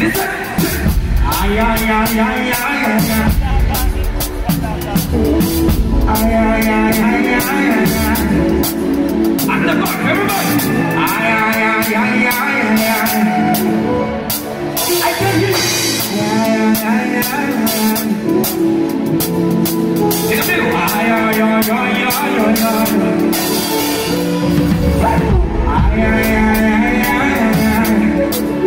On the mark, everybody. Ay, ay, ay, ay, ay, ay, ay. I can hear you. Ay, ay, ay, ay, ay. In the middle. Ay, ay, ay, ay, ay, ay, ay.